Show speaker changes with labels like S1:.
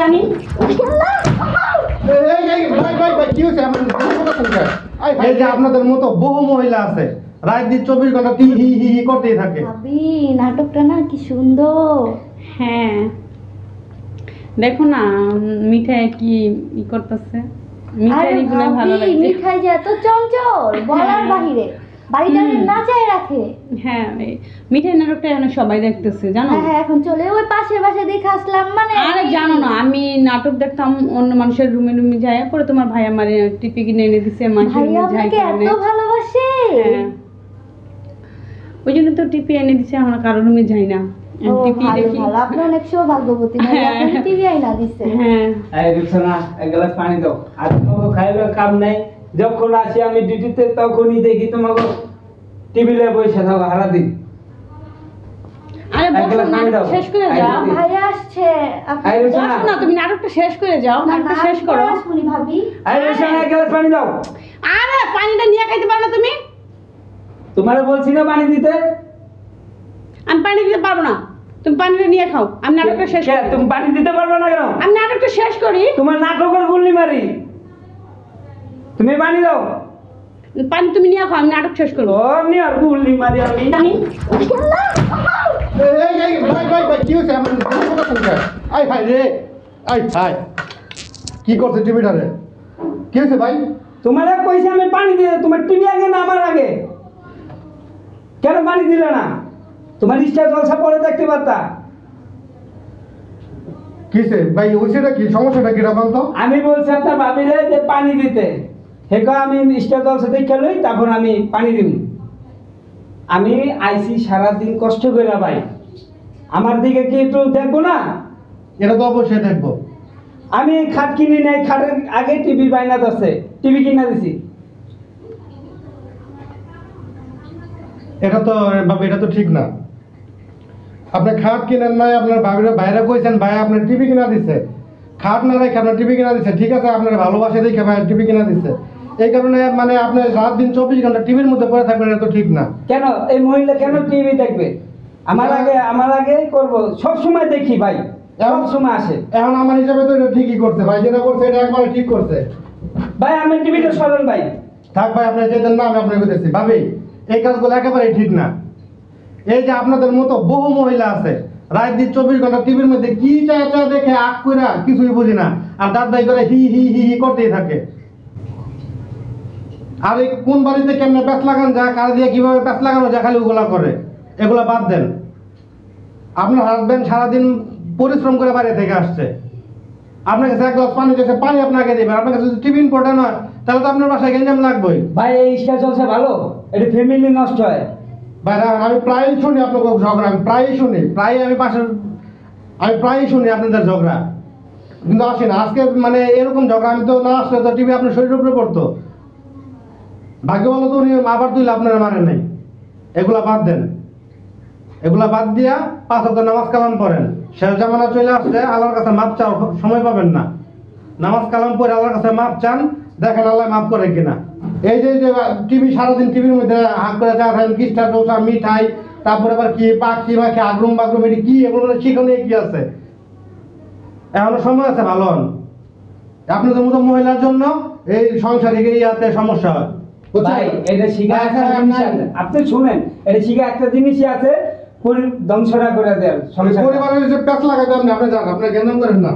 S1: আমি
S2: এই, এই, এই, ভাই, ভাই, ভাই, কি হয়েছে? আমার কথা শুনছে। এই, এই যে আপনাদের মতো বহু মহিলা আছে রাত দিন চব্বিশ ঘণ্টা টি হি হি হি করতেই থাকে।
S3: ভাবি নাটকটা না কি সুন্দর।
S1: হ্যাঁ। দেখো না মিঠাই কি ই করতেছে? মিঠাই ভালো লাগছে।
S3: মিঠাই যে এত চঞ্চল বলার
S1: হ্যাঁ।
S3: বাহিরে। বাড়িটা
S1: হুম।
S3: নাচায় রাখে
S1: হ্যাঁ মিঠাই নাটকটা এখন সবাই দেখতেছে জানো?
S3: হ্যাঁ হ্যাঁ এখন চলে ওই পাশের বাসে দেখে আসলাম মানে
S1: আরে জানো না আমি নাটক দেখতাম অন্য মানুষের রুমে রুমে যায় পরে তোমার ভাই আমার টিপি কিনে এনে দিছে মানুষের রুমে যাই
S3: এত ভালোবাসে?
S1: হ্যাঁ। ওই জন্য তো টিপি এনে দিছে এখন কারোর রুমে যাই না। হ্যাঁ।
S3: আপনাকে টিভি আইনা দিছে।
S1: হ্যাঁ।
S4: এই রুকসানা এক গ্লাস পানি দাও। আর তোমাকে খাইলে কাম নাই। যখন আসি আমি ডিউটিতে তখনই দেখি তোমাকে টিভিলে বসে থাকো হারা দিন।
S1: আরে বসো নাটক শেষ করে যাও।
S4: দিদি।
S3: আসছে আপনি
S4: আই রুকসানা
S1: বসো না তুমি নাটকটা শেষ করে যাও নাটকটা শেষ করো
S3: পরে ভাবি।
S4: এই রুকসানা এক গ্লাস পানি দাও।
S1: আরে পানিটা নিয়ে খাইতে পারো না তুমি?
S4: তোমারে বলছি না পানি দিতে।
S1: আমি পানি দিতে পারব না। তুমি পানিটা নিয়ে খাও আমি নাটকটা শেষ করি।
S4: তুমি পানি দিতে পারবে না কেন?
S1: আমি নাটকটা শেষ করি।
S4: তোমার নাটকের গুল্লি মারি। তুমি পানি দাও।
S1: পানি তুমি নিয়ে খাও আমি নাটক শেষ করব।
S4: অমনি আর গুল্লি মারি আমি।
S1: আমি
S2: এই, এই, ভাই, ভাই, ভাই, কি হয়েছে? আমার কথা শুনছে। এই, ভাই রে, এই, ভাই। কি করছে টিভিটা রে কি হয়েছে ভাই?
S4: তোমারে কইছে আমি পানি দিয়ে তোমার টিভি আগে না আমার আগে। কেন পানি দিলে না? তোমার ইচ্ছা জলসা পরে দেখতে পারতা
S2: কিসে ভাই ওইটা কি? সমস্যাটা কি রকম তো
S4: আমি বলছি আপনার ভাবিরে যে পানি দিতে। হেকা আমি স্টার জলসা দেখে লই তারপর আমি পানি দিব আমি আইসি সারাদিন কষ্ট করে ভাই। আমার দিকে কি একটু দেখব না?
S2: এটা তো অবশ্যই দেখব।
S4: আমি খাট কিনি নাই খাটের আগে টিভি বাইনাত আছে। টিভি কিনা দিছি।
S2: এটা তো বাবা এটা তো ঠিক না। আপনি খাট কিনেন নাই আপনার ভাবিরা বাইরে কইছেন ভাই আপনার টিভি কিনা দিছে। খাট না রেখে আপনার টিভি কিনা দিছে ঠিক আছে আপনার ভালোবাসে দেখে ভাই টিভি কিনা দিছে। এই কারণে মানে আপনি রাত দিন চব্বিশ ঘণ্টা টিভির মধ্যে পড়ে থাকবেন এটা তো ঠিক না।
S4: কেন? এই মহিলা কেন টিভি দেখবে? আমার আগে আমার আগে করব। সব সময় দেখি ভাই। সব সময় আসে।
S2: এখন আমার হিসাবে তো এটা ঠিকই করছে ভাই যেটা করছে এটা একবারে ঠিক করছে।
S4: ভাই আমি টিভিটা সরেন ভাই।
S2: থাক ভাই আপনি যেতেন না আমি আপনাকে বলতেছি ভাবি এই কাজগুলো একেবারেই ঠিক না। এই যে আপনাদের মতো বহু মহিলা আছে রাত দিন চব্বিশ ঘণ্টা টিভির মধ্যে কি চায় চায় দেখে আগ করে কিছুই বুঝি না। আর দাঁত দাই করে হি হি হি হি করতেই থাকে। আর এই কোন বাড়িতে কেমনে প্যাঁচ লাগান যা কার দিয়ে কীভাবে প্যাঁচ লাগানো যায় খালি ওগুলা করে। এগুলা বাদ দেন। আপনার হাজবেন্ড সারাদিন পরিশ্রম করে বাড়ি থেকে আসছে। আপনার কাছে এক গ্লাস পানি চাইছে পানি আপনাকে দেবেন। আপনার কাছে যদি টিভি ইম্পর্টেন্ট হয় তাহলে তো আপনার বাসায় গেঞ্জাম লাগবেই।
S4: ভাই এই স্টার চলছে ভালো। এটা ফ্যামিলি নষ্ট হয়।
S2: ভাইরা আমি প্রায়ই শুনি আপনার ঝগড়া আমি প্রায়ই শুনি। প্রায়ই আমি পাশের আমি প্রায়ই শুনি আপনাদের ঝগড়া। কিন্তু আসি না আজকে মানে এরকম ঝগড়া আমি তো না আসলে তো টিভি আপনার শরীরের উপরে পড়তো। ভাগ্য ভালো তো উনি আবার তুইলে আপনারা মারেন নাই। এগুলা বাদ দেন। এগুলা বাদ দিয়া পাঁচ হাজার নামাজ কালাম পড়েন। শেষ জামানা চলে আসলে আল্লাহর কাছে মাপ চাও সময় পাবেন না। নামাজ কালাম পড়ে আল্লাহর কাছে মাপ চান, দেখেন আল্লাহ মাফ করে কিনা। এই যে টিভি সারাদিন টিভির মধ্যে হাত করে চা খান কিস্টা চৌচা, মিঠাই, তারপরে আবার কি পাখি মাখি, আগরুম বাগরুম, এটি কি, এগুলো মানে শিখনে কি আছে? এখনও সময় আছে, ভালো আপনাদের মতো মহিলার জন্য এই সংসার সংসারে ইয়াতে সমস্যা হয়?
S4: ভাই এটা শিখা আপনি শুনেন এটা শিখা একটা জিনিসই আছে ধ্বংসটা করে দেয়
S2: পরিবারের যে প্যাঁচ লাগাতে আপনি আপনি যান আপনি জ্ঞান করেন না।